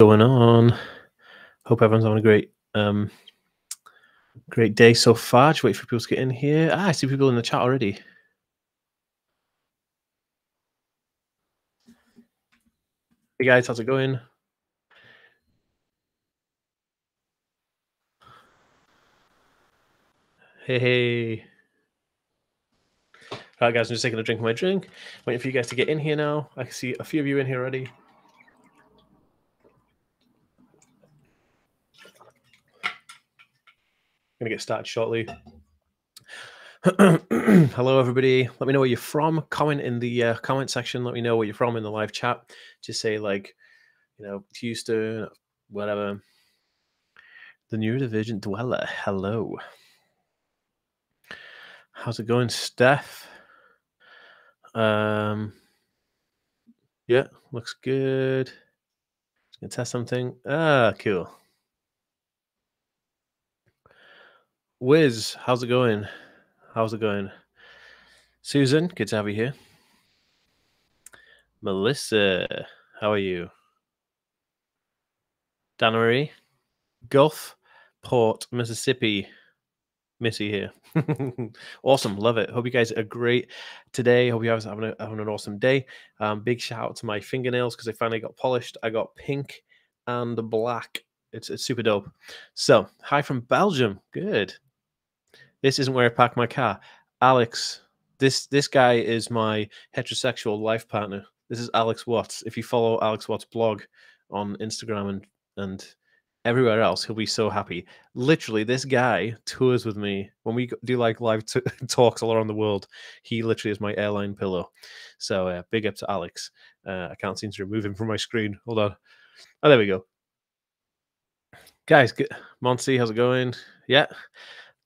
going on? Hope everyone's having a great um great day so far. Just wait for people to get in here. Ah, I see people in the chat already. Hey guys, how's it going? Hey, hey. All right, guys, I'm just taking a drink of my drink. Waiting for you guys to get in here now. I can see a few of you in here already. Gonna get started shortly. Hello, everybody. Let me know where you're from. Comment in the uh, comment section. Let me know where you're from in the live chat. Just say like, you know, Houston, whatever. The neurodivergent dweller. Hello. How's it going, Steph? Um, yeah, looks good. Just gonna test something. Ah, cool. Wiz, how's it going? How's it going? Susan, good to have you here. Melissa, how are you? Dana Marie, Gulf, Port, Mississippi. Missy here. awesome, love it. Hope you guys are great today. Hope you guys are having, a, having an awesome day. Um, big shout out to my fingernails because they finally got polished. I got pink and black. It's, it's super dope. So, hi from Belgium. Good. This isn't where I park my car. Alex, this this guy is my heterosexual life partner. This is Alex Watts. If you follow Alex Watts' blog on Instagram and and everywhere else, he'll be so happy. Literally, this guy tours with me when we do like live t- talks all around the world. He literally is my airline pillow. So uh, big up to Alex. Uh, I can't seem to remove him from my screen. Hold on. Oh, there we go. Guys, good. Monty, how's it going? Yeah.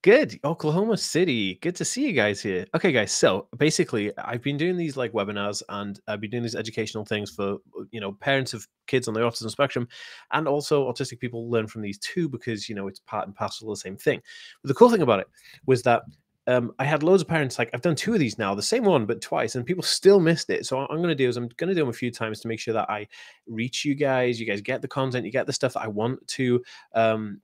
Good. Oklahoma City. Good to see you guys here. Okay, guys. So basically, I've been doing these like webinars and I've been doing these educational things for, uh, you know, parents of kids on the autism spectrum and also autistic people learn from these too because, you know, it's part and parcel of the same thing. But the cool thing about it was that um, I had loads of parents like I've done two of these now, the same one but twice, and people still missed it. So I'm going to do is I'm going to do them a few times to make sure that I reach you guys. You guys get the content, you get the stuff that I want to um,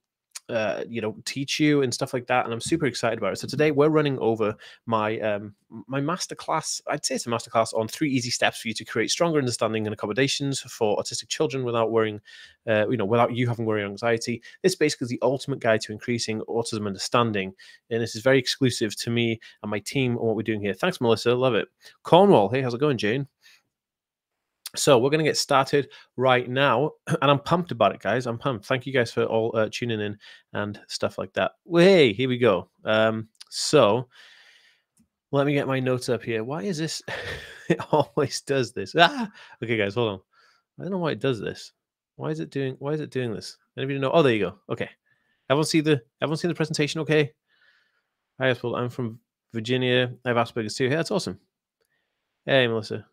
uh, you know teach you and stuff like that and i'm super excited about it. So today we're running over my um my masterclass i'd say it's a masterclass on three easy steps for you to create stronger understanding and accommodations for autistic children without worrying uh, you know without you having worry or anxiety. This basically is the ultimate guide to increasing autism understanding and this is very exclusive to me and my team and what we're doing here. Thanks melissa. Love it. Cornwall. Hey how's it going jane so we're going to get started right now, and I'm pumped about it, guys. I'm pumped. Thank you guys for all uh, tuning in and stuff like that. Well, hey, here we go. Um, so let me get my notes up here. Why is this? it always does this. Ah, okay, guys, hold on. I don't know why it does this. Why is it doing? Why is it doing this? Anybody know? Oh, there you go. Okay. Everyone see the? Everyone see the presentation? Okay. Hi, Well, I'm from Virginia. I have Asperger's too. Hey, that's awesome. Hey, Melissa.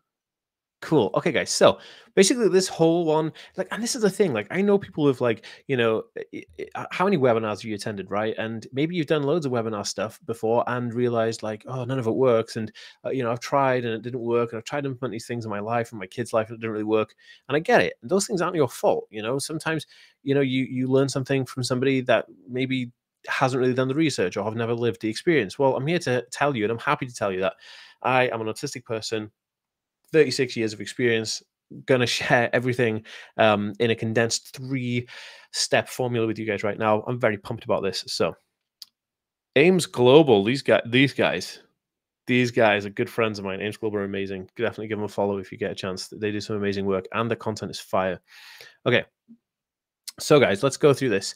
Cool. Okay, guys. So basically, this whole one, like, and this is the thing, like, I know people who have, like, you know, uh, how many webinars have you attended, right? And maybe you've done loads of webinar stuff before and realized, like, oh, none of it works. And, uh, you know, I've tried and it didn't work. And I've tried to implement these things in my life and my kids' life and it didn't really work. And I get it. And those things aren't your fault. You know, sometimes, you know, you, you learn something from somebody that maybe hasn't really done the research or have never lived the experience. Well, I'm here to tell you, and I'm happy to tell you that I am an autistic person 36 years of experience going to share everything um, in a condensed three step formula with you guys right now. I'm very pumped about this. So, Ames Global, these guys, these guys, these guys are good friends of mine. Ames Global are amazing. Definitely give them a follow if you get a chance. They do some amazing work and the content is fire. Okay. So, guys, let's go through this.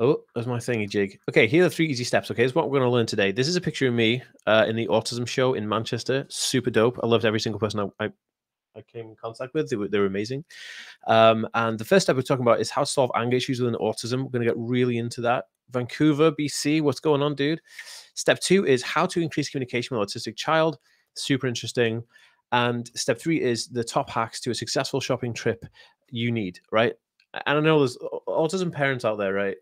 Oh, there's my thingy jig. Okay, here are the three easy steps. Okay, is what we're going to learn today. This is a picture of me uh, in the autism show in Manchester. Super dope. I loved every single person I, I, I came in contact with. They were, they were amazing. Um, and the first step we're talking about is how to solve anger issues within autism. We're going to get really into that. Vancouver, BC, what's going on, dude? Step two is how to increase communication with autistic child. Super interesting. And step three is the top hacks to a successful shopping trip you need, right? And I know there's autism parents out there, right?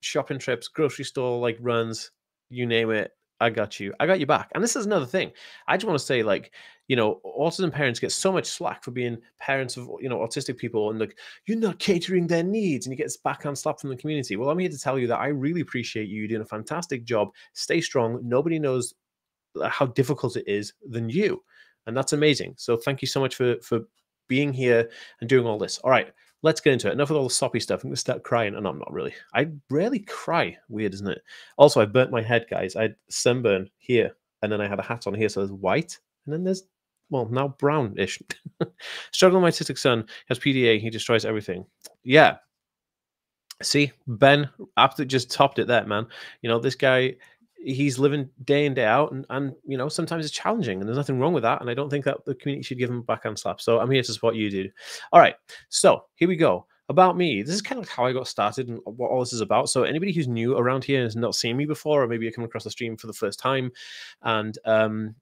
Shopping trips, grocery store like runs, you name it. I got you. I got you back. And this is another thing. I just want to say, like, you know, autism parents get so much slack for being parents of, you know, autistic people and like, you're not catering their needs and you get this backhand slap from the community. Well, I'm here to tell you that I really appreciate you. You're doing a fantastic job. Stay strong. Nobody knows uh, how difficult it is than you. And that's amazing. So thank you so much for for being here and doing all this. All right let's get into it. Enough of all the soppy stuff. I'm going to start crying. Oh, and I'm not really. I rarely cry. Weird, isn't it? Also, I burnt my head, guys. I had sunburn here, and then I had a hat on here. So there's white, and then there's, well, now brownish. Struggling my autistic son has PDA. He destroys everything. Yeah. See, Ben absolutely just topped it there, man. You know, this guy he's living day in day out and, and you know sometimes it's challenging and there's nothing wrong with that and i don't think that the community should give him a backhand slap. So i'm here to support you dude. All right so here we go. About me this is kind of how i got started and what all this is about. So anybody who's new around here has not seen me before or maybe you come across the stream for the first time and um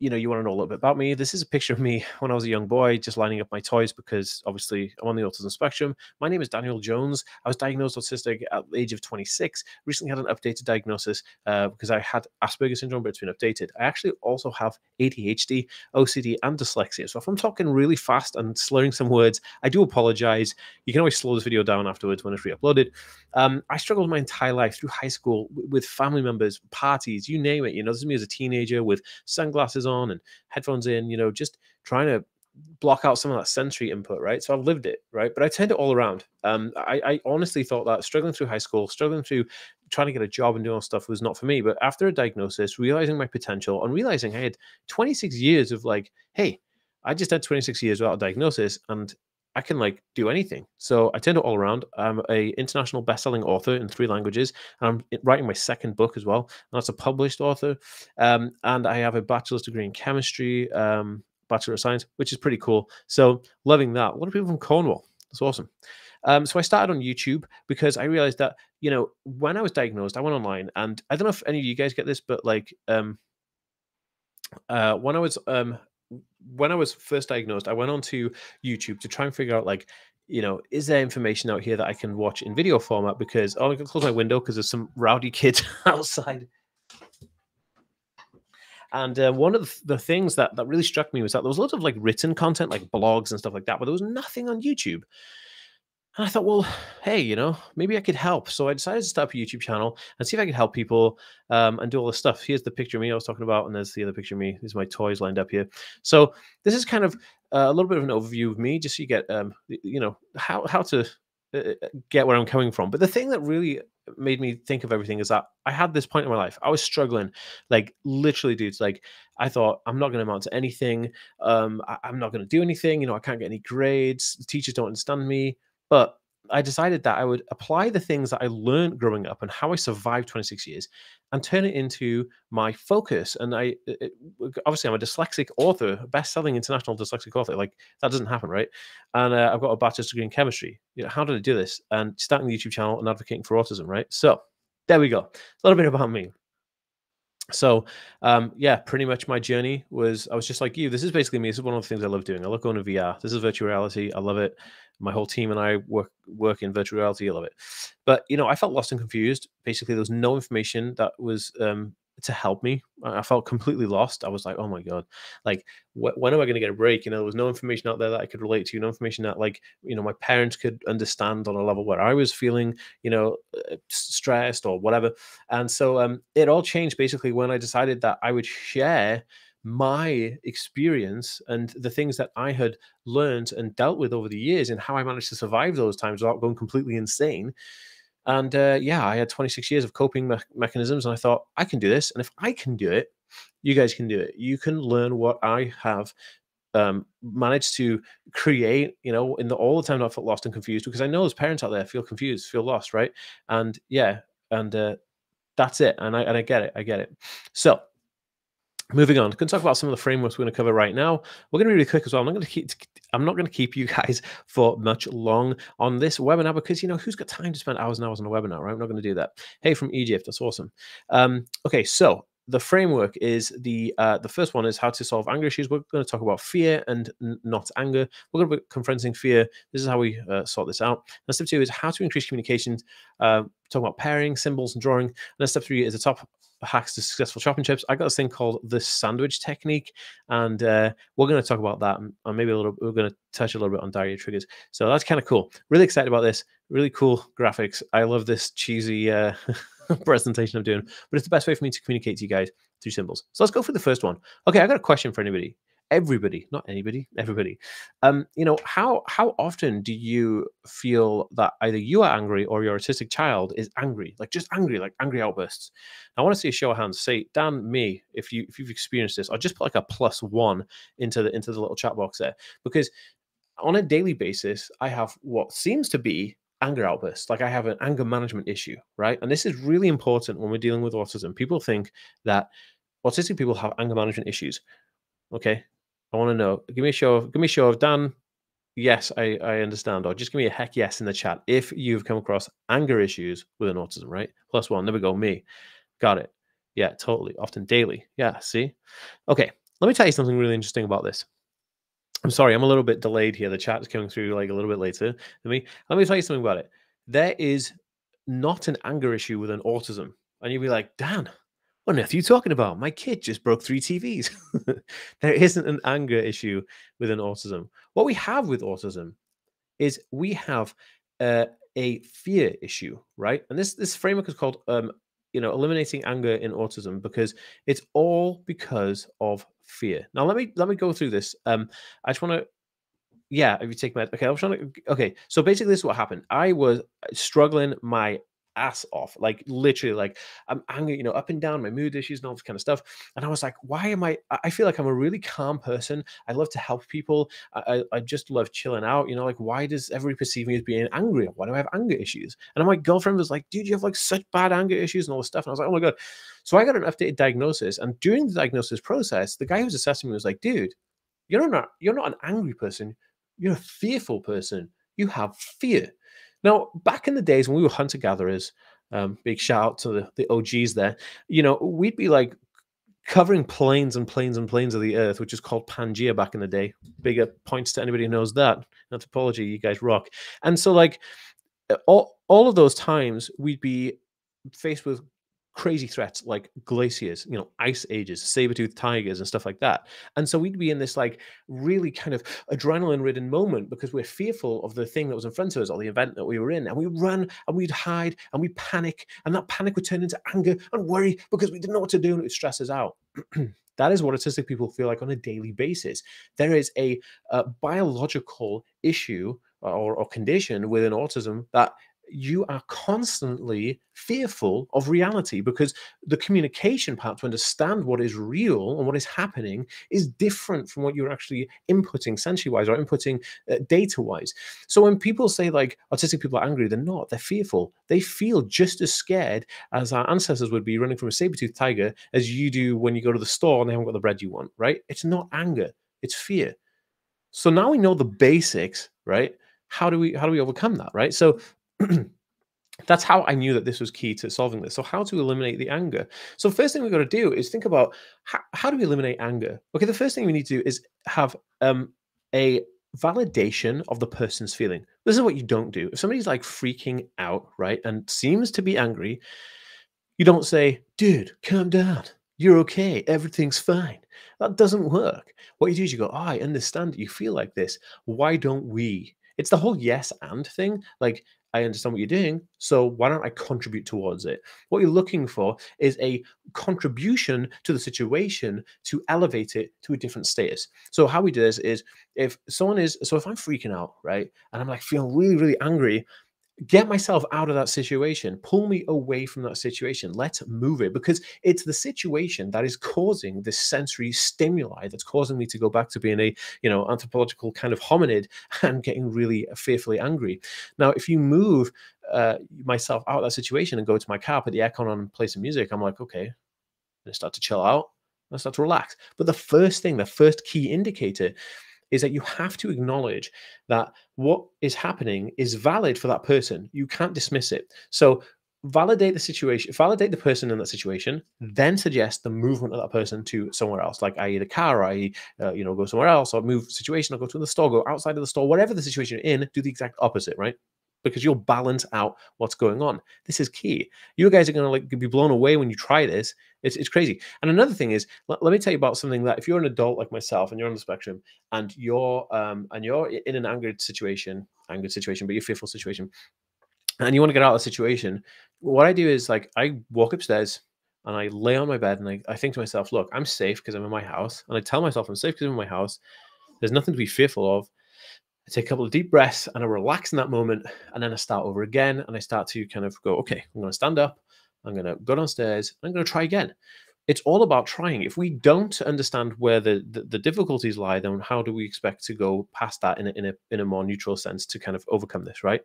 you know, you want to know a little bit about me. This is a picture of me when I was a young boy, just lining up my toys because obviously I'm on the autism spectrum. My name is Daniel Jones. I was diagnosed autistic at the age of 26. Recently had an updated diagnosis uh, because I had Asperger's syndrome, but it's been updated. I actually also have ADHD, OCD, and dyslexia. So if I'm talking really fast and slurring some words, I do apologize. You can always slow this video down afterwards when it's re-uploaded. Um, I struggled my entire life through high school with family members, parties, you name it. You know, this is me as a teenager with sunglasses on and headphones in, you know, just trying to block out some of that sensory input, right? So I've lived it, right? But I turned it all around. Um, I, I, honestly thought that struggling through high school, struggling through trying to get a job and doing stuff was not for me. But after a diagnosis, realizing my potential and realizing I had 26 years of like, hey, I just had 26 years without a diagnosis and I can like do anything. So I turned it all around. I'm a international best-selling author in three languages, and I'm writing my second book as well. And that's a published author. Um, and I have a bachelor's degree in chemistry, um, bachelor of science, which is pretty cool. So loving that. What are people from Cornwall. That's awesome. Um, so I started on YouTube because I realized that you know when I was diagnosed, I went online, and I don't know if any of you guys get this, but like um, uh, when I was um, when I was first diagnosed, I went onto YouTube to try and figure out like, you know, is there information out here that I can watch in video format? Because oh, I can close my window because there's some rowdy kids outside. And uh, one of the, things that that really struck me was that there was a lot of like written content, like blogs and stuff like that, but there was nothing on YouTube. And I thought, well, hey, you know, maybe I could help. So I decided to start a YouTube channel and see if I could help people um, and do all this stuff. Here's the picture of me I was talking about, and there's the other picture of me. These are my toys lined up here. So this is kind of uh, a little bit of an overview of me, just so you get, um, you know, how how to uh, uh, get where I'm coming from. But the thing that really made me think of everything is that I had this point in my life. I was struggling, like literally, dudes. Like I thought I'm not going to amount to anything. Um, I, I'm not going to do anything. You know, I can't get any grades. The teachers don't understand me. But I decided that I would apply the things that I learned growing up and how I survived 26 years and turn it into my focus. And I it, obviously I'm a dyslexic author, best-selling international dyslexic author. Like that doesn't happen, right? And uh, I've got a bachelor's degree in chemistry. You know, how did I do this? And starting the YouTube channel and advocating for autism, right? So there we go. A little bit about me so um yeah pretty much my journey was i was just like you this is basically me this is one of the things i love doing i love going to vr this is virtual reality i love it my whole team and I work work in virtual reality. I love it. But you know, I felt lost and confused. Basically, there was no information that was um, to help me. I felt completely lost. I was like, oh my god, like wh- when am I going to get a break? You know, there was no information out there that I could relate to. No information that like you know my parents could understand on a level where I was feeling you know uh, stressed or whatever. And so um, it all changed basically when I decided that I would share my experience and the things that I had learned and dealt with over the years and how I managed to survive those times without going completely insane. And uh, yeah, I had 26 years of coping me- mechanisms, and I thought I can do this. And if I can do it, you guys can do it. You can learn what I have um, managed to create, you know, in the all the time I felt lost and confused because I know as parents out there feel confused, feel lost, right? And yeah, and uh, that's it. And I and I get it, I get it. So moving on, to talk about some of the frameworks we're going to cover right now. We're going to be really quick as well. I'm not going to keep. I'm not going to keep you guys for much long on this webinar because you know who's got time to spend hours and hours on a webinar, right? I'm not going to do that. Hey, from Egypt, that's awesome. Um, okay, so the framework is the uh, the first one is how to solve anger issues. We're going to talk about fear and not anger. We're going to be confronting fear. This is how we uh, sort this out. And step two is how to increase communication. Uh, talking about pairing, symbols, and drawing. And then step three is the top hacks to successful shopping trips. I got this thing called the sandwich technique, and uh, we're going to talk about that, and maybe a little. We're going to touch a little bit on diarrhea triggers. So that's kind of cool. Really excited about this. Really cool graphics. I love this cheesy uh, presentation I'm doing, but it's the best way for me to communicate to you guys through symbols. So let's go for the first one. Okay, I got a question for anybody everybody not anybody everybody. Um you know how how often do you feel that either you are angry or your autistic child is angry like just angry like angry outbursts? I want to see a show of hands. Say dan me if you if you've experienced this i'll just put like a plus one into the into the little chat box there because on a daily basis i have what seems to be anger outbursts like i have an anger management issue right? And this is really important when we're dealing with autism. People think that autistic people have anger management issues okay I want to know. Give me a show of give me a show of Dan. Yes, I, I understand. Or just give me a heck yes in the chat if you've come across anger issues with an autism, right? Plus one. There we go. Me. Got it. Yeah, totally. Often daily. Yeah, see? Okay. Let me tell you something really interesting about this. I'm sorry, I'm a little bit delayed here. The chat's coming through like a little bit later than me. Let me tell you something about it. There is not an anger issue with an autism. And you'd be like, Dan, what on earth are you talking about? My kid just broke three TVs. there isn't an anger issue with an autism. What we have with autism is we have uh, a fear issue, right? And this this framework is called um, you know eliminating anger in autism because it's all because of fear. Now let me let me go through this. Um, I just want to yeah, if you take my okay, I was trying to okay. So basically, this is what happened. I was struggling my ass off, like literally, like I'm angry, you know, up and down, my mood issues and all this kind of stuff. And I was like, why am I? I feel like I'm a really calm person. I love to help people. I, I just love chilling out. You know, like why does everybody perceive me as being angry? Why do I have anger issues? And my girlfriend was like, dude, you have like such bad anger issues and all this stuff. And I was like, oh my god. So I got an updated diagnosis, and during the diagnosis process, the guy who was assessing me was like, dude, you're not you're not an angry person. You're a fearful person. You have fear. Now, back in the days when we were hunter gatherers, um, big shout out to the, the OGs there, you know, we'd be like covering planes and planes and planes of the earth, which is called Pangea back in the day. Bigger points to anybody who knows that. Anthropology, you guys rock. And so, like, all, all of those times, we'd be faced with crazy threats like glaciers, you know, ice ages, saber-toothed tigers and stuff like that. And so we'd be in this like really kind of adrenaline-ridden moment because we're fearful of the thing that was in front of us or the event that we were in. And we run and we'd hide and we'd panic. And that panic would turn into anger and worry because we didn't know what to do and it would stress us out. that is what autistic people feel like on a daily basis. There is a, a biological issue or, or, condition within autism that you are constantly fearful of reality because the communication part to understand what is real and what is happening is different from what you're actually inputting sensory wise or inputting uh, data wise. So when people say like autistic people are angry, they're not, they're fearful. They feel just as scared as our ancestors would be running from a saber-toothed tiger as you do when you go to the store and they haven't got the bread you want, right? It's not anger, it's fear. So now we know the basics, right? How do we how do we overcome that, right? So that's how I knew that this was key to solving this. So, how to eliminate the anger? So, first thing we've got to do is think about how, how do we eliminate anger? Okay, the first thing we need to do is have um, a validation of the person's feeling. This is what you don't do. If somebody's like freaking out, right, and seems to be angry, you don't say, dude, calm down. You're okay. Everything's fine. That doesn't work. What you do is you go, oh, I understand that you feel like this. Why don't we? It's the whole yes and thing. Like, I understand what you're doing, so why don't I contribute towards it? What you're looking for is a contribution to the situation to elevate it to a different status. So how we do this is if someone is so if I'm freaking out, right, and I'm like feeling really, really angry, get myself out of that situation. Pull me away from that situation. Let's move it because it's the situation that is causing this sensory stimuli that's causing me to go back to being a you know anthropological kind of hominid and getting really fearfully angry. Now if you move uh, myself out of that situation and go to my car put the aircon on and play some music i'm like okay i start to chill out. I start to relax. But the first thing the first key indicator is that you have to acknowledge that what is happening is valid for that person. You can't dismiss it. So validate the situation, validate the person in that situation, then suggest the movement of that person to somewhere else, like i.e. the car, i.e. Uh, you know, go somewhere else or move situation or go to the store, go outside of the store, whatever the situation you're in, do the exact opposite, right? Because you'll balance out what's going on. This is key. You guys are going to like be blown away when you try this. It's, it's crazy. And another thing is, let, let, me tell you about something that if you're an adult like myself and you're on the spectrum and you're um and you're in an angered situation, angered situation, but you're fearful situation, and you want to get out of the situation, what I do is like I walk upstairs and I lay on my bed and I, I think to myself, look, I'm safe because I'm in my house. And I tell myself I'm safe because I'm in my house. There's nothing to be fearful of. I take a couple of deep breaths and I relax in that moment. And then I start over again and I start to kind of go, okay, I'm going to stand up. I'm going to go downstairs. I'm going to try again it's all about trying. If we don't understand where the, the, the, difficulties lie, then how do we expect to go past that in a, in a, in a more neutral sense to kind of overcome this, right?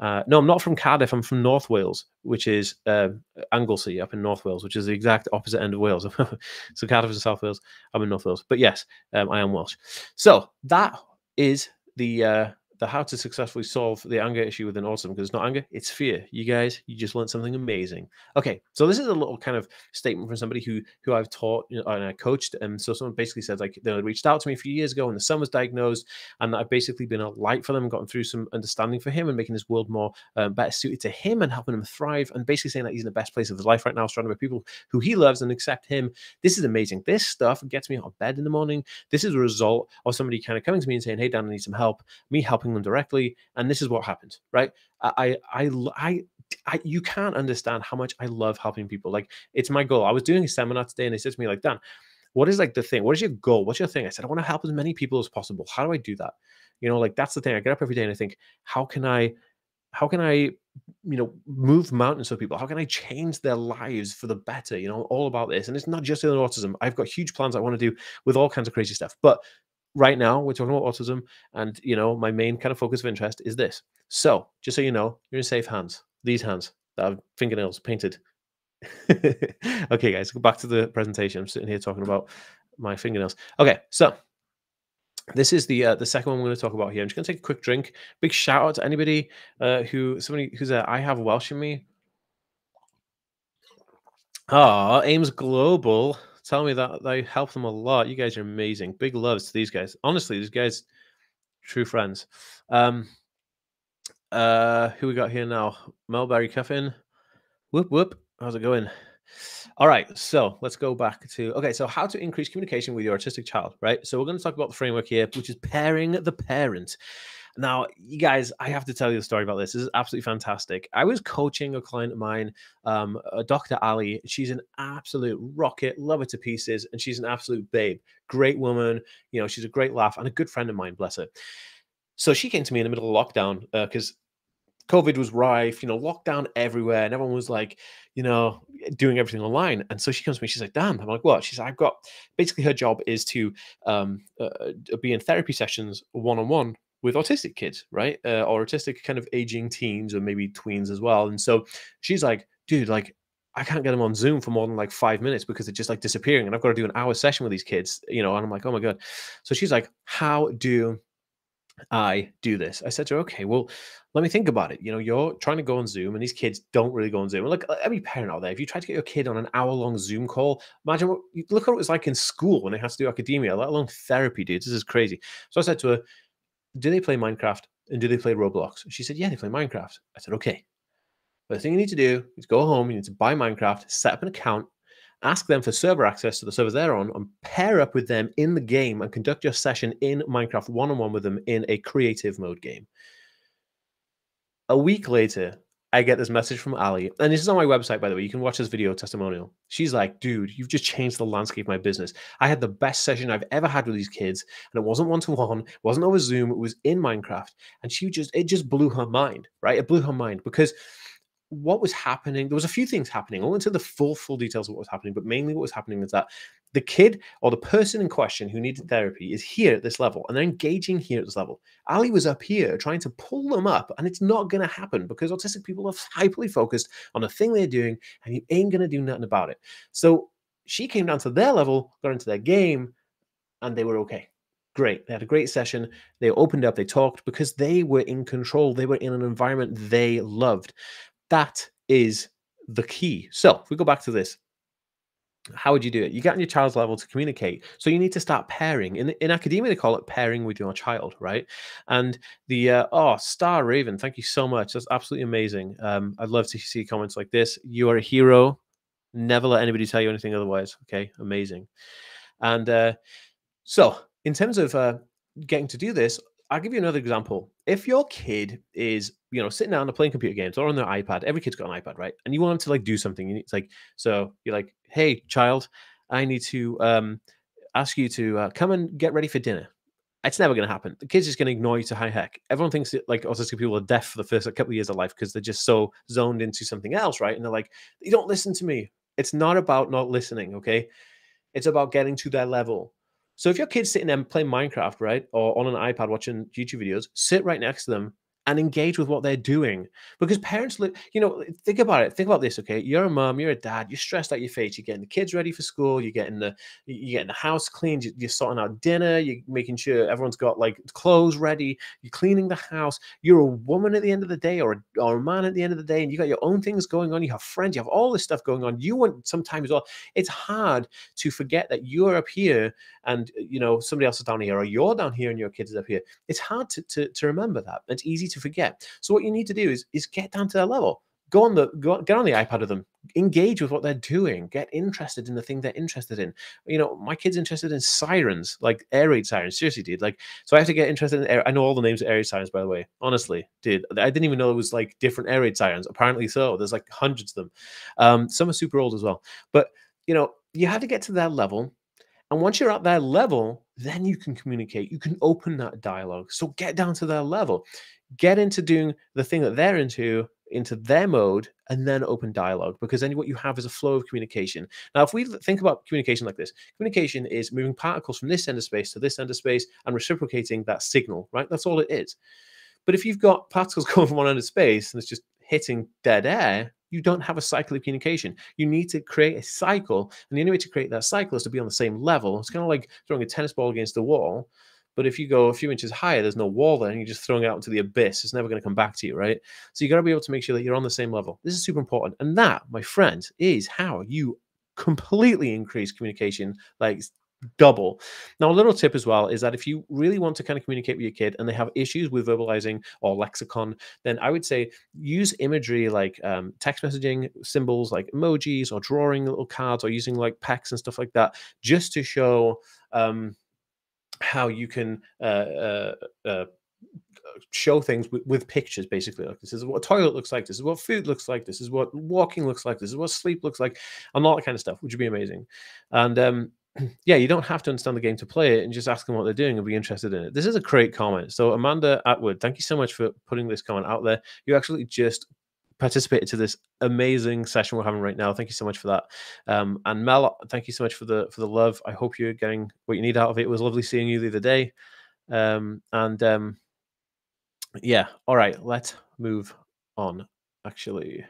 Uh, no, I'm not from Cardiff. I'm from North Wales, which is uh, Anglesey up in North Wales, which is the exact opposite end of Wales. so Cardiff is in South Wales. I'm in North Wales. But yes, um, I am Welsh. So that is the uh, the how to successfully solve the anger issue within autism because it's not anger, it's fear. You guys, you just learned something amazing. Okay, so this is a little kind of statement from somebody who who I've taught you know, and I coached. And so someone basically said like they reached out to me a few years ago and the son was diagnosed, and I've basically been a light for them, gotten through some understanding for him and making this world more um, better suited to him and helping him thrive. And basically saying that he's in the best place of his life right now, surrounded by people who he loves and accept him. This is amazing. This stuff gets me out of bed in the morning. This is a result of somebody kind of coming to me and saying, "Hey, Dan, I need some help." Me helping them directly and this is what happened, right? I, I, I, I, you can't understand how much I love helping people. Like it's my goal. I was doing a seminar today, and they said to me, like, Dan, what is like the thing? What is your goal? What's your thing? I said, I want to help as many people as possible. How do I do that? You know, like that's the thing. I get up every day and I think, how can I, how can I, you know, move mountains for people? How can I change their lives for the better? You know, all about this. And it's not just in autism. I've got huge plans I want to do with all kinds of crazy stuff. But right now we're talking about autism and you know my main kind of focus of interest is this. So just so you know you're in safe hands these hands that have fingernails painted. Okay guys go back to the presentation. I'm sitting here talking about my fingernails. Okay so this is the uh, the second one we're going to talk about here. I'm just going to take a quick drink. Big shout out to anybody uh, who somebody who's a i have welsh in me. Ah aims global tell me that they help them a lot. You guys are amazing. Big loves to these guys. Honestly, these guys, true friends. Um, uh, who we got here now? Melberry Cuffin. Whoop whoop. How's it going? All right, so let's go back to okay. So, how to increase communication with your autistic child, right? So, we're going to talk about the framework here, which is pairing the parent. Now, you guys, I have to tell you the story about this. This is absolutely fantastic. I was coaching a client of mine, um, uh, Dr. Ali. She's an absolute rocket, love her to pieces, and she's an absolute babe. Great woman. You know, she's a great laugh and a good friend of mine, bless her. So she came to me in the middle of lockdown because uh, COVID was rife, you know, lockdown everywhere, and everyone was like, you know, doing everything online. And so she comes to me, she's like, "Damn!" I'm like, "What?" She's like, "I've got basically her job is to um, uh, uh be in therapy sessions one on one with autistic kids, right? Uh, or autistic kind of aging teens or maybe tweens as well. And so she's like, dude, like, I can't get them on Zoom for more than like five minutes because they're just like disappearing. And I've got to do an hour session with these kids, you know, and I'm like, oh my God. So she's like, how do I do this? I said to her, okay, well, let me think about it. You know, you're trying to go on Zoom and these kids don't really go on Zoom. Look, every parent out there, if you try to get your kid on an hour long Zoom call, imagine what, look what it was like in school when they had to do academia, let alone therapy, dude. This is crazy. So I said to her, do they play Minecraft and do they play Roblox? She said, yeah, they play Minecraft. I said, okay. But the thing you need to do is go home, you need to buy Minecraft, set up an account, ask them for server access to the servers they're on, and pair up with them in the game and conduct your session in Minecraft one on one with them in a creative mode game. A week later, I get this message from Ali, and this is on my website, by the way. You can watch this video testimonial. She's like, dude, you've just changed the landscape of my business. I had the best session I've ever had with these kids, and it wasn't one to one, wasn't over Zoom, it was in Minecraft. And she just, it just blew her mind, right? It blew her mind because what was happening, there was a few things happening. I won't into the full, full details of what was happening, but mainly what was happening is that the kid or the person in question who needed therapy is here at this level and they're engaging here at this level. Ali was up here trying to pull them up, and it's not going to happen because autistic people are hyperly focused on the thing they're doing and you ain't going to do nothing about it. So she came down to their level, got into their game, and they were okay. Great. They had a great session. They opened up, they talked because they were in control. They were in an environment they loved. That is the key. So if we go back to this, how would you do it? You get on your child's level to communicate. So you need to start pairing. In, in academia, they call it pairing with your child, right? And the, uh, oh, Star Raven, thank you so much. That's absolutely amazing. Um, I'd love to see comments like this. You are a hero. Never let anybody tell you anything otherwise. Okay, amazing. And uh, so, in terms of uh, getting to do this, I'll give you another example. If your kid is, you know, sitting down and playing computer games or on their iPad, every kid's got an iPad, right? And you want them to like do something. It's like, so you're like, hey, child, I need to um, ask you to uh, come and get ready for dinner. It's never going to happen. The kid's just going to ignore you to high heck. Everyone thinks that like autistic people are deaf for the first couple of years of life because they're just so zoned into something else, right? And they're like, you don't listen to me. It's not about not listening, okay? It's about getting to their level. So if your kid's sitting there playing Minecraft, right, or on an iPad watching YouTube videos, sit right next to them and engage with what they're doing. Because parents, look you know, think about it. Think about this, okay? You're a mom, you're a dad, you're stressed out your face. You're getting the kids ready for school. You're getting the you're getting the house cleaned. You're sorting out dinner. You're making sure everyone's got like clothes ready. You're cleaning the house. You're a woman at the end of the day, or a, or a man at the end of the day, and you got your own things going on. You have friends. You have all this stuff going on. You want sometimes well. It's hard to forget that you're up here, and you know somebody else is down here, or you're down here, and your kids is up here. It's hard to to, to remember that. It's easy to forget. So what you need to do is is get down to their level. Go on the go get on the iPad of them. Engage with what they're doing. Get interested in the thing they're interested in. You know, my kid's interested in sirens, like air raid sirens. Seriously, dude. Like, so I have to get interested in air. I know all the names of air raid sirens, by the way. Honestly, dude, I didn't even know it was like different air raid sirens. Apparently, so there's like hundreds of them. Um, some are super old as well. But you know, you have to get to that level and once you're at that level, then you can communicate. You can open that dialogue. So get down to their level, get into doing the thing that they're into, into their mode, and then open dialogue. Because then what you have is a flow of communication. Now, if we think about communication like this, communication is moving particles from this end of space to this end of space and reciprocating that signal, right? That's all it is. But if you've got particles going from one end of space and it's just hitting dead air, you don't have a cycle of communication. You need to create a cycle. And the only way to create that cycle is to be on the same level. It's kind of like throwing a tennis ball against the wall. But if you go a few inches higher, there's no wall there, and you're just throwing it out into the abyss. It's never going to come back to you, right? So you got to be able to make sure that you're on the same level. This is super important. And that, my friends, is how you completely increase communication like double. Now, a little tip as well is that if you really want to kind of communicate with your kid and they have issues with verbalizing or lexicon, then I would say use imagery like um, text messaging, symbols like emojis, or drawing little cards, or using like PECS and stuff like that, just to show um, how you can. Uh, uh, uh, show things with, pictures basically like this is what a toilet looks like this is what food looks like this is what walking looks like this is what sleep looks like and all that kind of stuff which would be amazing and um yeah, you don't have to understand the game to play it and just ask them what they're doing and be interested in it. This is a great comment. So, Amanda Atwood, thank you so much for putting this comment out there. You actually just participated to this amazing session we're having right now. Thank you so much for that. Um, and Mel, thank you so much for the for the love. I hope you're getting what you need out of it. It was lovely seeing you the other day. Um, and um, yeah, all right, let's move on. Actually,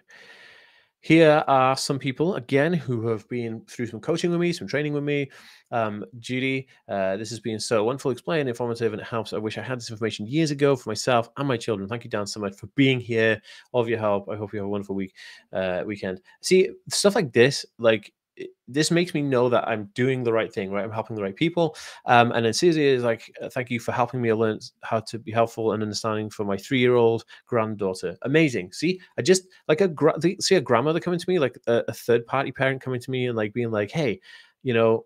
here are some people again who have been through some coaching with me, some training with me. Um, Judy, uh, this has been so wonderful, explained, informative, and it helps. I wish I had this information years ago for myself and my children. Thank you, Dan, so much for being here, all of your help. I hope you have a wonderful week, uh, weekend. See stuff like this, like this makes me know that I'm doing the right thing, right? I'm helping the right people. Um, and then Susie is like, uh, thank you for helping me learn how to be helpful and understanding for my three year old granddaughter. Amazing. See, I just like a see a grandmother coming to me, like a, a third party parent coming to me and like being like, hey, you know,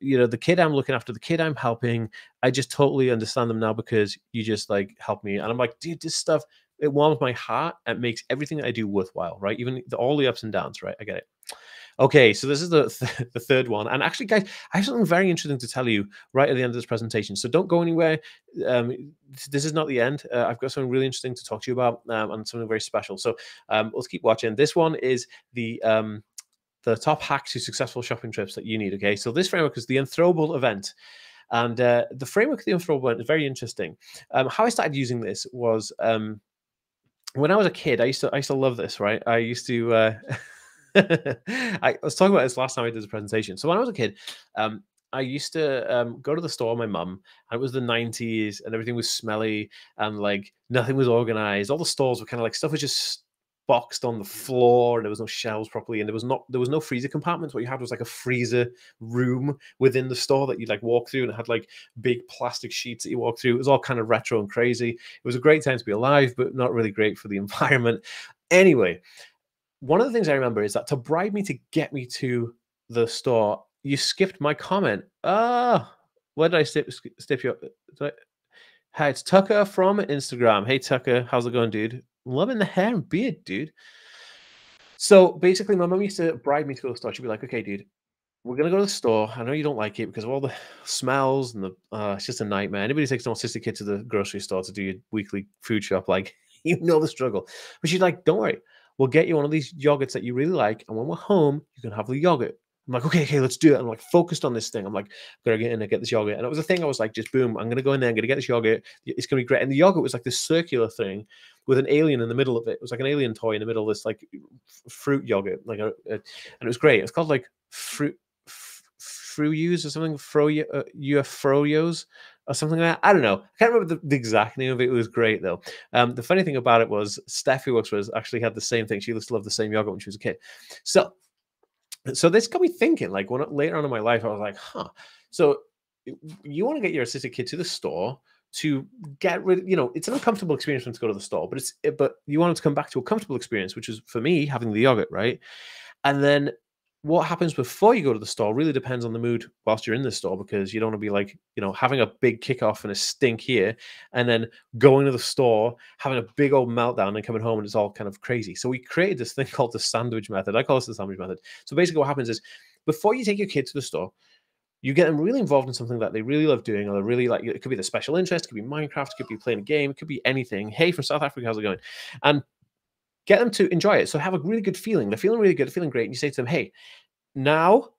you know the kid i'm looking after the kid i'm helping i just totally understand them now because you just like help me and i'm like dude this stuff it warms my heart and makes everything i do worthwhile right even the, all the ups and downs right i get it Okay, so this is the, th- the third one. And actually, guys, I have something very interesting to tell you right at the end of this presentation. So don't go anywhere. Um, this is not the end. Uh, I've got something really interesting to talk to you about um, and something very special. So um, let's keep watching. This one is the um, the top hacks to successful shopping trips that you need. Okay, so this framework is the Unthrowable event. And uh, the framework of the Unthrowable event is very interesting. Um, how I started using this was um, when I was a kid. I used to I used to love this. Right, I used to. Uh, I was talking about this last time I did the presentation. So when I was a kid, um, I used to um, go to the store with my mum, it was the 90s, and everything was smelly, and like nothing was organized. All the stores were kind of like stuff was just boxed on the floor and there was no shelves properly and there was not there was no freezer compartments what you had was like a freezer room within the store that you like walk through and it had like big plastic sheets that you walk through it was all kind of retro and crazy it was a great time to be alive but not really great for the environment anyway one of the things i remember is that to bribe me to get me to the store you skipped my comment ah where did i skip, skip your I, Hi, it's Tucker from Instagram. Hey, Tucker, how's it going, dude? loving the hair and beard, dude. So basically, my mom used to bribe me to go to the store. She'd be like, okay, dude, we're gonna go to the store. I know you don't like it because of all the smells and the uh, it's just a nightmare. Anybody takes an autistic kid to the grocery store to do your weekly food shop, like you know the struggle. But she's like, don't worry, we'll get you one of these yogurts that you really like, and when we're home, you can have the yogurt. I'm like, okay, okay, let's do it. I'm like focused on this thing. I'm like, gonna get in and get this yogurt. And it was a thing I was like, just boom, I'm gonna go in there, I'm gonna get this yogurt. It's gonna be great. And the yogurt was like this circular thing with an alien in the middle of it. It was like an alien toy in the middle of this like fruit yogurt, like a, a and it was great. It's called like fruit Fruyos or something, Froyo, uh, Froyos or something like that. I don't know. I can't remember the, the, exact name of it. It was great though. Um, the funny thing about it was Steffi works for us actually had the same thing. She used to love the same yogurt when she was a kid. So so this got me thinking like when later on in my life i was like huh so you want to get your autistic kid to the store to get rid you know it's an uncomfortable experience when to go to the store but it's but you want them to come back to a comfortable experience which is for me having the yogurt right and then what happens before you go to the store really depends on the mood whilst you're in the store because you don't want to be like you know having a big kickoff and a stink here and then going to the store having a big old meltdown and coming home and it's all kind of crazy so we created this thing called the sandwich method i call this the sandwich method so basically what happens is before you take your kid to the store you get them really involved in something that they really love doing, or they really like. It could be the special interest, it could be Minecraft, it could be playing a game, it could be anything. Hey, from South Africa, how's it going? And get them to enjoy it. So have a really good feeling. They're feeling really good, feeling great. And you say to them, hey, now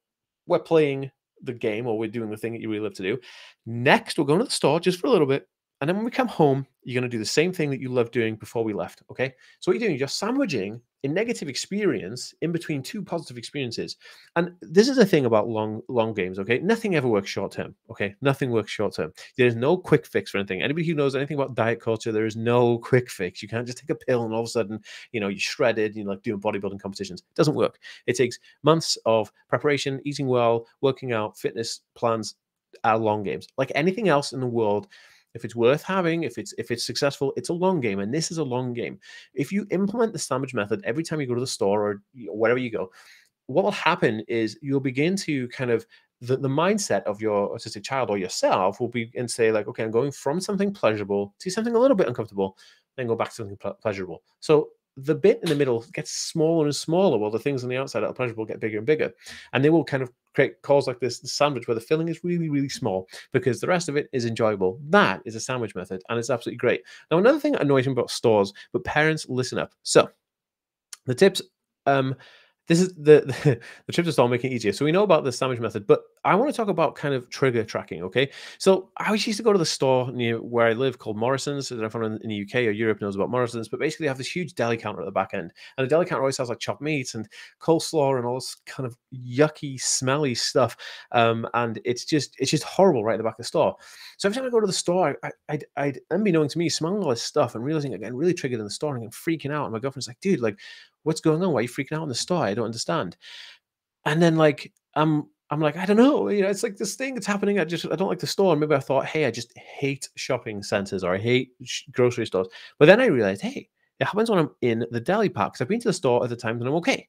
we're playing the game or we're doing the thing that you really love to do. Next, we're going to the store just for a little bit. And then when we come home, you're going to do the same thing that you loved doing before we left. Okay. So what you're doing, you're sandwiching a negative experience in between two positive experiences. And this is the thing about long, long games. Okay. Nothing ever works short term. Okay. Nothing works short term. There's no quick fix for anything. Anybody who knows anything about diet culture, there is no quick fix. You can't just take a pill and all of a sudden, you know, you're shredded, you're like doing bodybuilding competitions. It doesn't work. It takes months of preparation, eating well, working out, fitness plans, are long games. Like anything else in the world, if it's worth having, if it's if it's successful, it's a long game, and this is a long game. If you implement the sandwich method every time you go to the store or wherever you go, what will happen is you'll begin to kind of the, the mindset of your autistic child or yourself will be and say like, okay, I'm going from something pleasurable to something a little bit uncomfortable, then go back to something pleasurable. So the bit in the middle gets smaller and smaller while the things on the outside that are pleasurable get bigger and bigger. And they will kind of create calls like this sandwich where the filling is really, really small because the rest of it is enjoyable. That is a sandwich method and it's absolutely great. Now, another thing annoys me about stores, but parents listen up. So the tips um this is the, the, the trip to store making it easier. So we know about the sandwich method, but I want to talk about kind of trigger tracking. Okay, so I always used to go to the store near where I live called Morrison's. Anyone in the UK or Europe knows about Morrison's, but basically they have this huge deli counter at the back end, and the deli counter always has like chopped meats and coleslaw and all this kind of yucky, smelly stuff, um, and it's just it's just horrible right at the back of the store. So every time I go to the store, I, I'd, I'd unbeknown to me, smelling all this stuff and realizing again really triggered in the store and freaking out. And my girlfriend's like, dude, like what's going on? Why are you freaking out in the store? I don't understand. And then like I'm I'm like, I don't know. You know, it's like this thing that's happening. I just I don't like the store. And maybe I thought, hey, I just hate shopping centers or I hate grocery stores. But then I realized, hey, it happens when I'm in the deli park because I've been to the store at the times and I'm okay.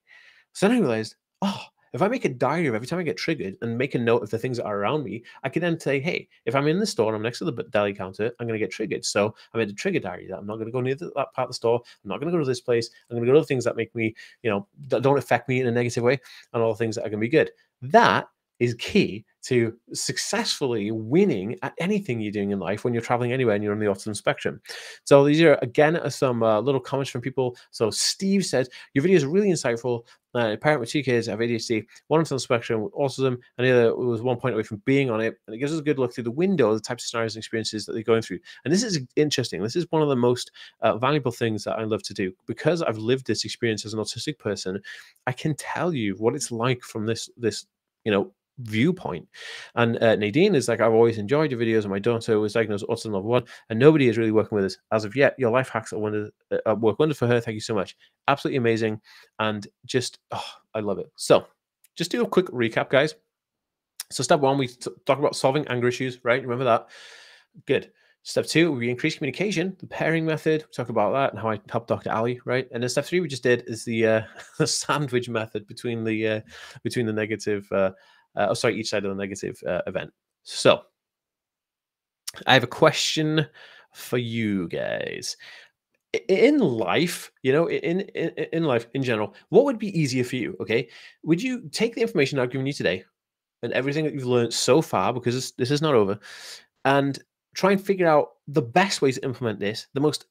So then I realized, oh, if I make a diary of every time I get triggered and make a note of the things that are around me, I can then say, hey, if I'm in the store and I'm next to the deli counter, I'm going to get triggered. So I made a trigger diary that I'm not going to go near that part of the store. I'm not going to go to this place. I'm going to go to the things that make me, you know, that don't affect me in a negative way and all the things that are going to be good. That is key to successfully winning at anything you're doing in life when you're traveling anywhere and you're on the autism spectrum. So these are again some uh, little comments from people. So Steve says your video is really insightful. Uh, a parent with two kids have ADHD, one on the spectrum with autism, and the other was one point away from being on it. And it gives us a good look through the window the types of scenarios and experiences that they're going through. And this is interesting. This is one of the most uh, valuable things that I love to do because I've lived this experience as an autistic person. I can tell you what it's like from this this you know viewpoint. And uh, Nadine is like, I've always enjoyed your videos, and my daughter was diagnosed autism level one, and nobody is really working with us as of yet. Your life hacks are wonder, uh, work wonders for her. Thank you so much. Absolutely amazing, and just oh, I love it. So, just do a quick recap, guys. So, step one, we talk about solving anger issues, right? Remember that. Good. Step two, we increase communication, the pairing method. We talk about that and how I helped Dr. Ali, right? And then step three, we just did is the uh, the sandwich method between the uh, between the negative, uh, uh, oh sorry, each side of the negative uh, event. So, I have a question for you guys. In life, you know, in, in in life in general, what would be easier for you? Okay, would you take the information I've given you today and everything that you've learned so far, because this, this is not over, and try and figure out the best way to implement this, the most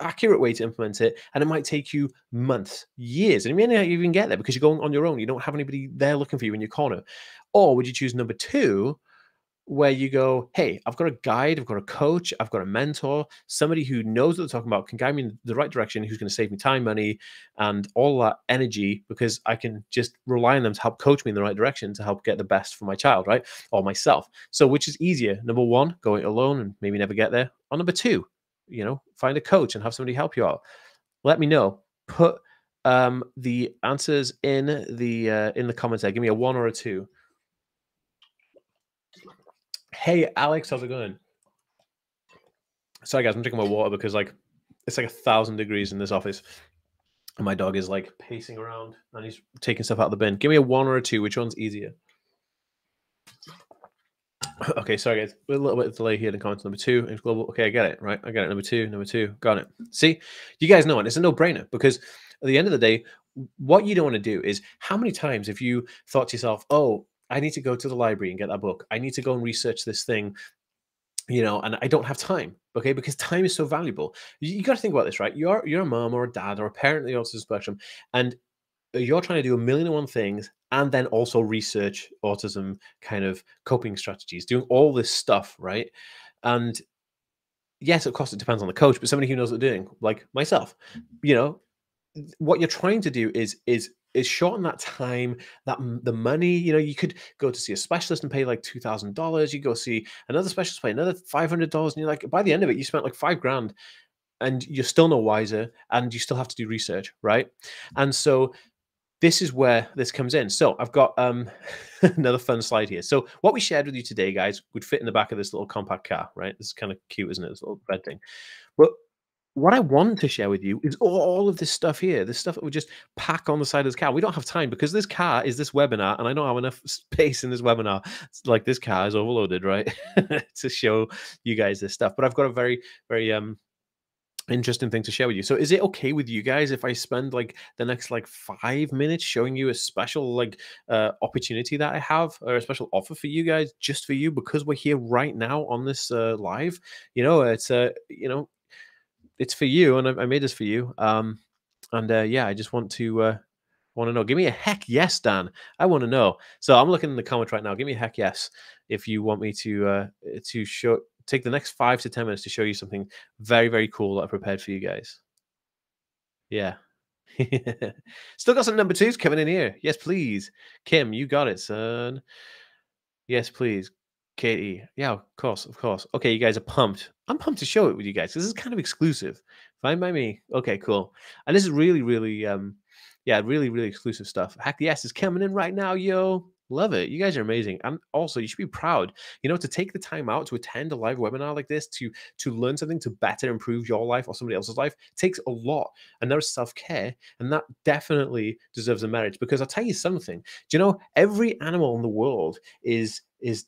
accurate way to implement it, and it might take you months, years, and you may not even get there because you're going on your own. You don't have anybody there looking for you in your corner. Or would you choose number two, where you go, hey, I've got a guide, I've got a coach, I've got a mentor, somebody who knows what they're talking about, can guide me in the right direction, who's going to save me time, money, and all that energy because I can just rely on them to help coach me in the right direction to help get the best for my child, right? Or myself. So, which is easier? Number one, going alone and maybe never get there. Or number two, you know, find a coach and have somebody help you out. Let me know. Put um, the answers in the uh, in the comments there. Give me a one or a two Hey, Alex, how's it going? Sorry, guys, I'm drinking my water because like it's like a thousand degrees in this office, and my dog is like pacing around and he's taking stuff out of the bin. Give me a one or a two. Which one's easier? Okay, sorry guys, a little bit of delay here in comments. Number two It's global. Okay, I get it. Right, I get it. Number two, number two, got it. See, you guys know it. It's a no-brainer because at the end of the day, what you don't want to do is how many times have you thought to yourself, "Oh, I need to go to the library and get that book. I need to go and research this thing, you know, and I don't have time. Okay, because time is so valuable. You, you got to think about this, right? You're you're a mom or a dad or a parent in the autism spectrum, and uh, you're trying to do a million and one things and then also research autism kind of coping strategies, doing all this stuff, right? And yes, of course, it depends on the coach, but somebody who knows what they're doing, like myself, you know, what you're trying to do is is is shorten that time that the money you know you could go to see a specialist and pay like $2000 you go see another specialist pay another $500 and you're like by the end of it you spent like five grand and you're still no wiser and you still have to do research right? And so this is where this comes in. So i've got um another fun slide here. So what we shared with you today guys would fit in the back of this little compact car right? This is kind of cute isn't it? This little bed thing. But what I want to share with you is all of this stuff here, this stuff that we just pack on the side of this car. We don't have time because this car is this webinar, and I don't have enough space in this webinar. It's like this car is overloaded, right? to show you guys this stuff. But I've got a very, very um interesting thing to share with you. So is it okay with you guys if I spend like the next like five minutes showing you a special like uh opportunity that I have or a special offer for you guys just for you because we're here right now on this uh live? You know, it's uh you know it's for you, and I, I made this for you. Um, and uh, yeah, I just want to uh, want to know. Give me a heck yes, Dan. I want to know. So I'm looking in the comments right now. Give me a heck yes if you want me to uh, to show take the next five to ten minutes to show you something very very cool that I prepared for you guys. Yeah. Still got some number twos coming in here. Yes, please. Kim, you got it, son. Yes, please. Katie. Yeah, of course, of course. Okay, you guys are pumped. I'm pumped to show it with you guys. This is kind of exclusive. Fine by me. Okay, cool. And this is really, really, um, yeah, really, really exclusive stuff. Hack the S is coming in right now, yo. Love it. You guys are amazing. And also, you should be proud, you know, to take the time out to attend a live webinar like this to to learn something to better improve your life or somebody else's life takes a lot. And there's self-care, and that definitely deserves a merit. Because I'll tell you something. Do you know every animal in the world is is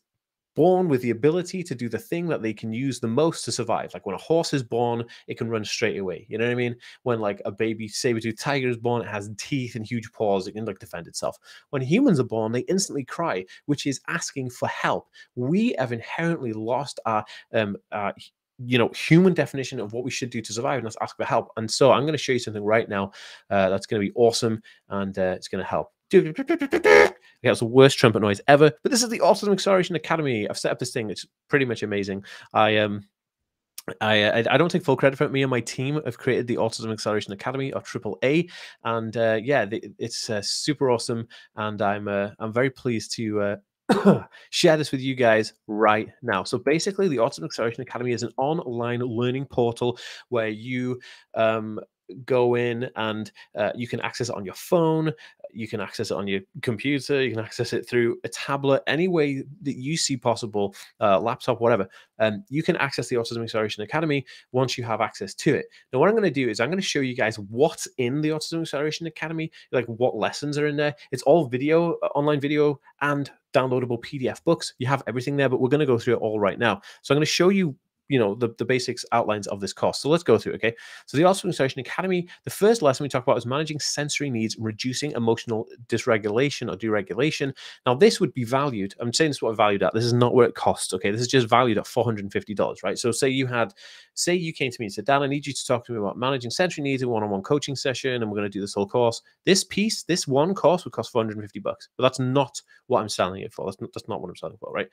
born with the ability to do the thing that they can use the most to survive. Like when a horse is born, it can run straight away. You know what I mean? When like a baby saber-toothed tiger is born, it has teeth and huge paws, it can like defend itself. When humans are born, they instantly cry, which is asking for help. We have inherently lost our um our you know human definition of what we should do to survive and ask for help and so i'm going to show you something right now uh, that's going to be awesome and uh, it's going to help Okay, that's the worst trumpet noise ever. But this is the Autism Acceleration Academy. I've set up this thing. It's pretty much amazing. I um I, I, I don't take full credit for it. Me and my team have created the Autism Acceleration Academy or Triple A, and uh, yeah, the, it's uh, super awesome. And I'm uh, I'm very pleased to uh, share this with you guys right now. So basically, the Autism Acceleration Academy is an online learning portal where you um, go in and uh, you can access it on your phone you can access it on your computer you can access it through a tablet any way that you see possible uh, laptop whatever um, you can access the autism acceleration academy once you have access to it. Now what i'm going to do is i'm going to show you guys what's in the autism acceleration academy like what lessons are in there. It's all video uh, online video and downloadable pdf books. You have everything there but we're going to go through it all right now. So i'm going to show you you know the, the basics outlines of this course. So let's go through. Okay, so the Autism Acceleration Academy. The first lesson we talk about is managing sensory needs, reducing emotional dysregulation or deregulation. Now this would be valued. I'm saying this is what I valued at. This is not what it costs. Okay, this is just valued at four hundred and fifty dollars. Right. So say you had, say you came to me and said, Dan, I need you to talk to me about managing sensory needs in one-on-one coaching session, and we're going to do this whole course. This piece, this one course, would cost four hundred and fifty bucks. But that's not what I'm selling it for. That's not, that's not what I'm selling for. Right.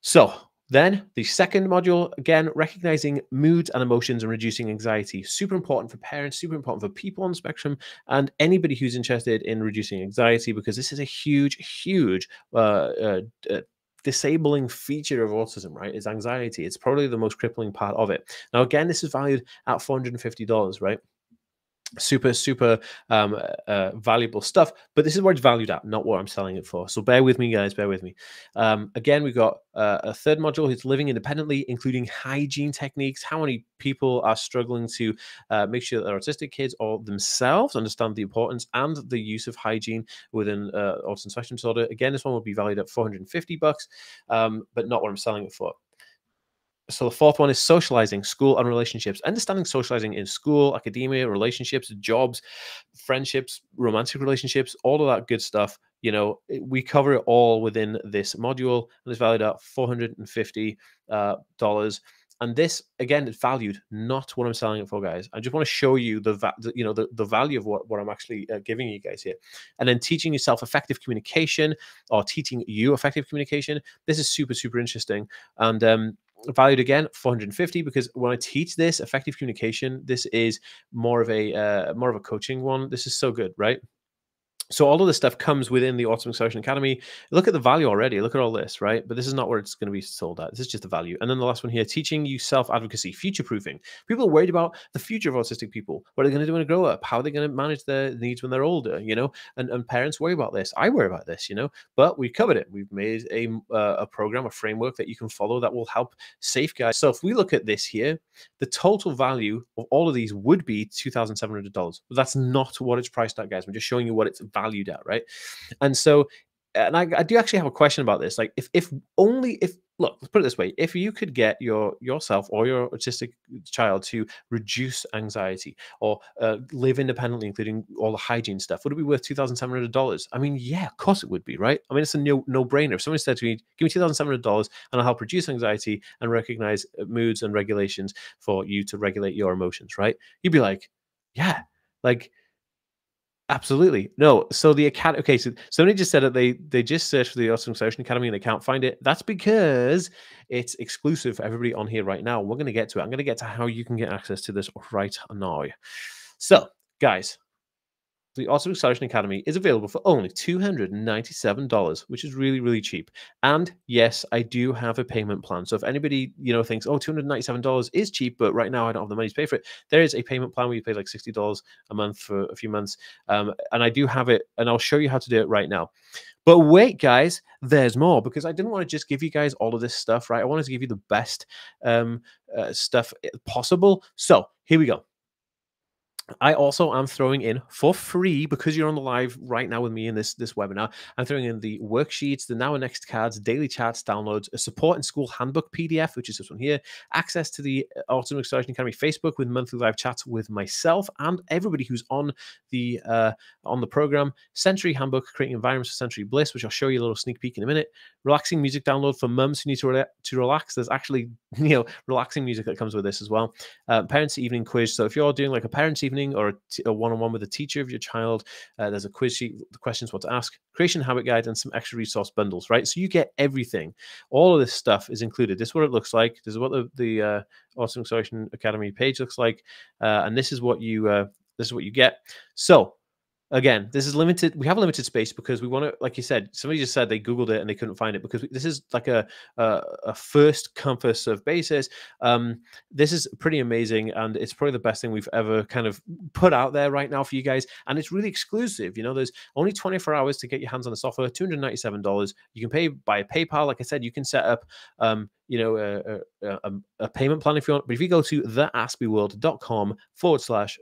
So then the second module, again, recognizing moods and emotions and reducing anxiety. Super important for parents, super important for people on the spectrum, and anybody who's interested in reducing anxiety, because this is a huge, huge uh, uh, uh, disabling feature of autism, right? Is anxiety. It's probably the most crippling part of it. Now, again, this is valued at $450, right? Super super um, uh, valuable stuff but this is where it's valued at not what i'm selling it for. So bear with me guys bear with me. Um, again we've got uh, a third module it's living independently including hygiene techniques how many people are struggling to uh, make sure that their autistic kids or themselves understand the importance and the use of hygiene within uh, autism spectrum disorder. Again this one will be valued at 450 bucks um, but not what i'm selling it for so the fourth one is socializing, school and relationships. Understanding socializing in school, academia, relationships, jobs, friendships, romantic relationships, all of that good stuff. You know, we cover it all within this module, and it's valued at four hundred and fifty uh, dollars. And this again is valued, not what I'm selling it for, guys. I just want to show you the, va- you know the, the value of what, what I'm actually uh, giving you guys here. And then teaching yourself effective communication or teaching you effective communication. This is super super interesting. And um, valued again 450 because when i teach this effective communication this is more of a uh, more of a coaching one. This is so good right so all of this stuff comes within the Autism Acceleration Academy. Look at the value already. Look at all this, right? But this is not where it's going to be sold at. This is just the value. And then the last one here, teaching you self-advocacy, future-proofing. People are worried about the future of autistic people. What are they going to do when they grow up? How are they going to manage their needs when they're older? You know, and, and parents worry about this. I worry about this, you know, but we've covered it. We've made a, uh, a program, a framework that you can follow that will help safeguard. So if we look at this here, the total value of all of these would be $2,700. But that's not what it's priced at, guys. I'm just showing you what it's valued at, right? And so, and I, I do actually have a question about this. Like, if if only if look, let's put it this way: if you could get your yourself or your autistic child to reduce anxiety or uh, live independently, including all the hygiene stuff, would it be worth two thousand seven hundred dollars? I mean, yeah, of course it would be, right? I mean, it's a no no brainer. If someone said to me, "Give me two thousand seven hundred dollars, and I'll help reduce anxiety and recognize uh, moods and regulations for you to regulate your emotions," right? You'd be like, "Yeah." Like Absolutely. No. So the academy. Okay. So somebody just said that they they just searched for the Autism Acceleration Academy and they can't find it. That's because it's exclusive for everybody on here right now. We're going to get to it. I'm going to get to how you can get access to this right now. So, guys, the Autism Acceleration Academy is available for only $297, which is really, really cheap. And yes, I do have a payment plan. So if anybody, you know, thinks, oh, $297 is cheap, but right now I don't have the money to pay for it, there is a payment plan where you pay like $60 a month for a few months. Um, and I do have it, and I'll show you how to do it right now. But wait, guys, there's more because I didn't want to just give you guys all of this stuff, right? I wanted to give you the best um, uh, stuff eh, possible. So here we go. I also am throwing in for free because you're on the live right now with me in this this webinar. I'm throwing in the worksheets, the now and next cards, daily chats, downloads, a support and school handbook PDF, which is this one here, access to the uh, Autism Acceleration Academy Facebook with monthly live chats with myself and everybody who's on the uh, on the program, Sensory Handbook, creating environments for sensory bliss, which I'll show you a little sneak peek in a minute. Relaxing music download for mums who need to re- to relax. There's actually you know relaxing music that comes with this as well. Uh, parents evening quiz. So if you're doing like a parents evening evening or a one-on-one with a teacher of your child. Uh, there's a quiz sheet, the questions what to ask, creation habit guide, and some extra resource bundles. Right, so you get everything. All of this stuff is included. This is what it looks like. This is what the the uh, Acceleration Academy page looks like, uh, and this is what you uh, this is what you get. So again, this is limited. We have limited space because we want to, like you said, somebody just said they Googled it and they couldn't find it because this is like a a, a first compass of basis. Um, this is pretty amazing and it's probably the best thing we've ever kind of put out there right now for you guys. And it's really exclusive. You know, there's only 24 hours to get your hands on the software, $297. You can pay by PayPal. Like I said, you can set up, um, you know, a, a, a, payment plan if you want. But if you go to theaspieworld.com forward slash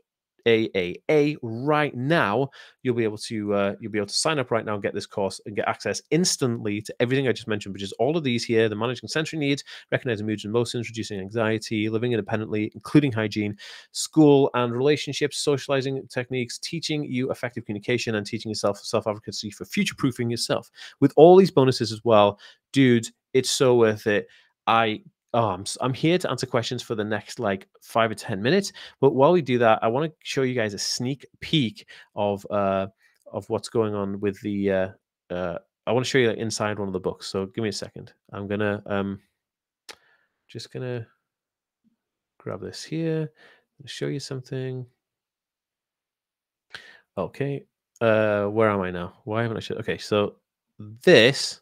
AAA right now, you'll be able to uh, you'll be able to sign up right now, and get this course, and get access instantly to everything I just mentioned, which is all of these here: the managing sensory needs, recognizing moods and emotions, reducing anxiety, living independently, including hygiene, school and relationships, socializing techniques, teaching you effective communication, and teaching yourself self advocacy for future proofing yourself. With all these bonuses as well, dude, it's so worth it. I oh, I'm, I'm here to answer questions for the next like five or 10 minutes. But while we do that, I want to show you guys a sneak peek of, uh, of what's going on with the, uh, uh, I want to show you inside one of the books. So give me a second. I'm going to, um, just going to grab this here, and show you something. Okay. Uh, where am I now? Why haven't I showed? Okay. So this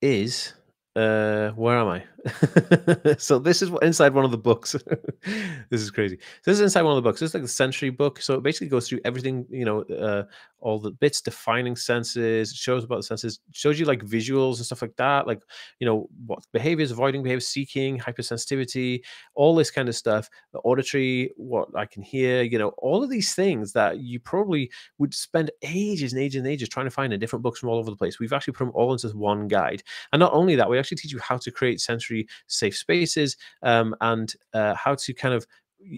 is uh where am i so this is what inside one of the books. This is crazy. So this is inside one of the books. This is like the sensory book. So it basically goes through everything you know uh all the bits defining senses. Shows about the senses. Shows you like visuals and stuff like that like you know what behaviors avoiding behavior seeking hypersensitivity all this kind of stuff the auditory what i can hear you know all of these things that you probably would spend ages and ages and ages trying to find in different books from all over the place. We've actually put them all into one guide. And not only that we actually teach you how to create sensory safe spaces um, and uh, how to kind of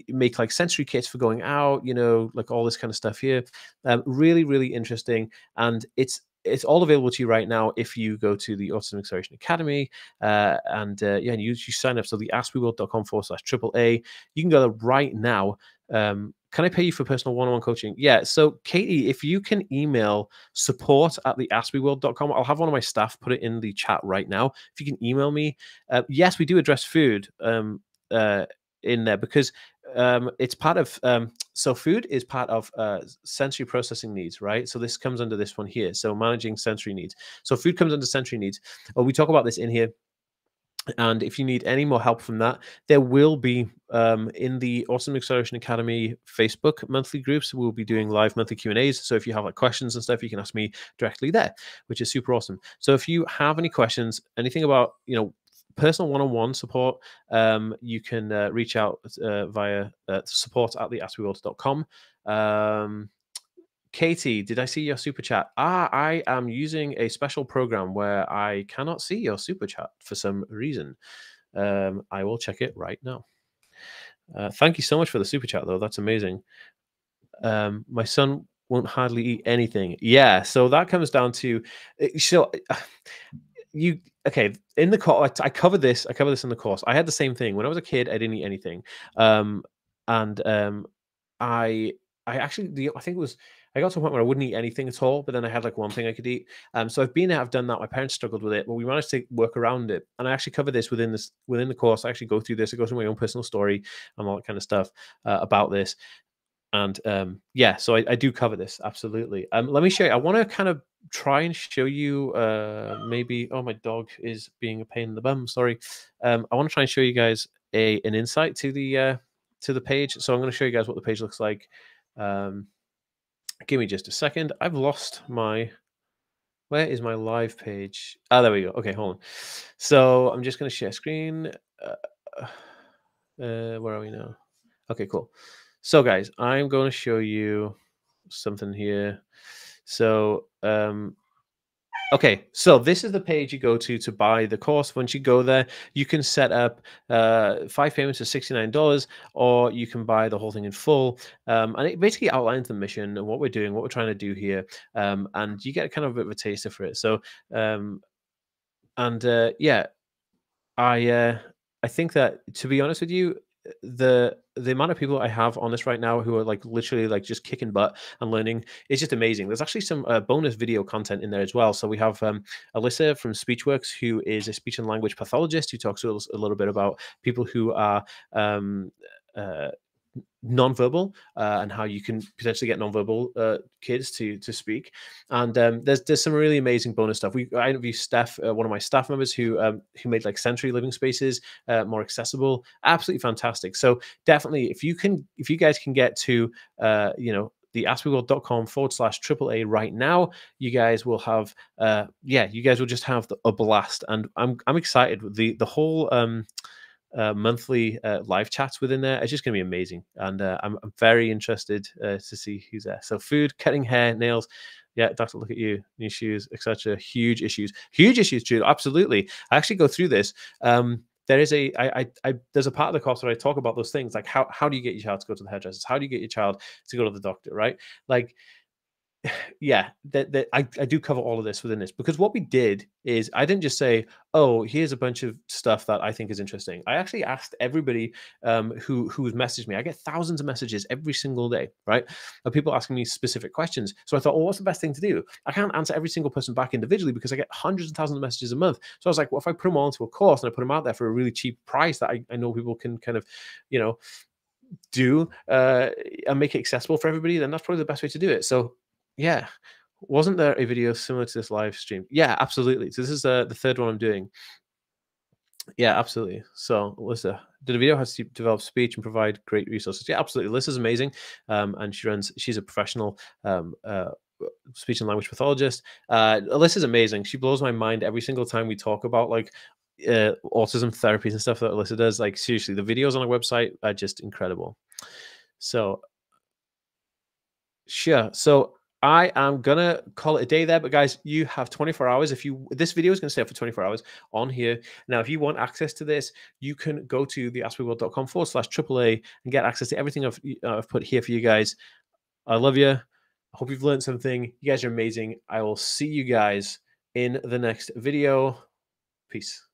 make like sensory kits for going out you know like all this kind of stuff here um, really really interesting and it's it's all available to you right now if you go to the Autism Acceleration Academy uh, and uh, yeah, and you, you sign up. So the aspieworld.com forward slash triple A. You can go there right now. Um, can I pay you for personal one-on-one coaching? Yeah. So Katie, if you can email support at the aspieworld.com, I'll have one of my staff put it in the chat right now. If you can email me, uh, yes, we do address food um, uh, in there because um, it's part of um, so food is part of uh, sensory processing needs, right? So this comes under this one here. So managing sensory needs. So food comes under sensory needs. Oh, we talk about this in here and if you need any more help from that, there will be um, in the Autism Acceleration Academy Facebook monthly groups. We'll be doing live monthly Q and A's. So if you have like questions and stuff, you can ask me directly there, which is super awesome. So if you have any questions, anything about you know personal one-on-one support, um, you can uh, reach out uh, via uh, support at the Um, Katie, did I see your super chat? Ah, I am using a special program where I cannot see your super chat for some reason. Um, I will check it right now. Uh, thank you so much for the super chat, though. That's amazing. Um, my son won't hardly eat anything. Yeah, so that comes down to eh, so you okay in the course. I covered this. I covered this in the course. I had the same thing when I was a kid. I didn't eat anything, um, and um, I I actually I think it was I got to a point where I wouldn't eat anything at all, but then I had like one thing I could eat. Um, so I've been there, I've done that. My parents struggled with it, but we managed to work around it. And I actually cover this within this within the course. I actually go through this. I go through my own personal story and all that kind of stuff uh, about this. And um, yeah, so I, I, do cover this absolutely. Um, let me show you. I want to kind of try and show you uh, maybe. Oh, my dog is being a pain in the bum. Sorry. Um, I want to try and show you guys a an insight to the uh, to the page. So I'm going to show you guys what the page looks like. Um, Give me just a second. I've lost my. Where is my live page? Ah, there we go. Okay, hold on. So I'm just going to share screen. Uh, uh, where are we now? Okay, cool. So, guys, I'm going to show you something here. So, um, Okay, so this is the page you go to to buy the course. Once you go there, you can set up uh, five payments of $69, or you can buy the whole thing in full. Um, and it basically outlines the mission and what we're doing, what we're trying to do here. Um, and you get kind of a bit of a taster for it. So, um, and uh, yeah, I uh, I think that to be honest with you, the the amount of people I have on this right now who are like literally like just kicking butt and learning is just amazing. There's actually some uh, bonus video content in there as well. So we have um, Alyssa from Speechworks, who is a speech and language pathologist, who talks to us a little bit about people who are um, uh, nonverbal uh, and how you can potentially get nonverbal uh, kids to to speak. And um, there's there's some really amazing bonus stuff. We I interviewed Steph, uh, one of my staff members, who um, who made like sensory living spaces uh, more accessible. Absolutely fantastic. So definitely, if you can, if you guys can get to, uh, you know, the aspieworld.com forward slash triple A right now, you guys will have, uh, yeah, you guys will just have the, a blast. And I'm I'm excited. The the whole um, uh, monthly uh, live chats within there. It's just going to be amazing, and uh, I'm, I'm, very interested uh, to see who's there. So, food, cutting hair, nails. Yeah, doctor, look at you, new shoes, etc. Huge issues, huge issues, Jude. Absolutely. I actually go through this. Um, there is a I, I, I there's a part of the course where I talk about those things, like how how do you get your child to go to the hairdressers? How do you get your child to go to the doctor? Right, like yeah, that, that I, I do cover all of this within this because what we did is I didn't just say, oh, here's a bunch of stuff that I think is interesting. I actually asked everybody um, who who's messaged me. I get thousands of messages every single day, right? Of people asking me specific questions. So I thought, well, what's the best thing to do? I can't answer every single person back individually because I get hundreds and thousands of messages a month. So I was like, well, if I put them all into a course and I put them out there for a really cheap price that I, I know people can kind of, you know, do uh, and make it accessible for everybody, then that's probably the best way to do it. So yeah. Wasn't there a video similar to this live stream? Yeah, absolutely. So this is uh, the third one I'm doing. Yeah, absolutely. So Alyssa, did a video has to develop speech and provide great resources. Yeah, absolutely. Alyssa's amazing. Um, and she runs, she's a professional um, uh, speech and language pathologist. Uh, Alyssa's amazing. She blows my mind every single time we talk about like uh, autism therapies and stuff that Alyssa does. Like seriously, the videos on her website are just incredible. So sure. So I am gonna call it a day there, but guys, you have 24 hours. If you this video is gonna stay up for 24 hours on here. Now, if you want access to this, you can go to the aspieworld.com forward slash AAA and get access to everything I've, uh, I've put here for you guys. I love you. I hope you've learned something. You guys are amazing. I will see you guys in the next video. Peace.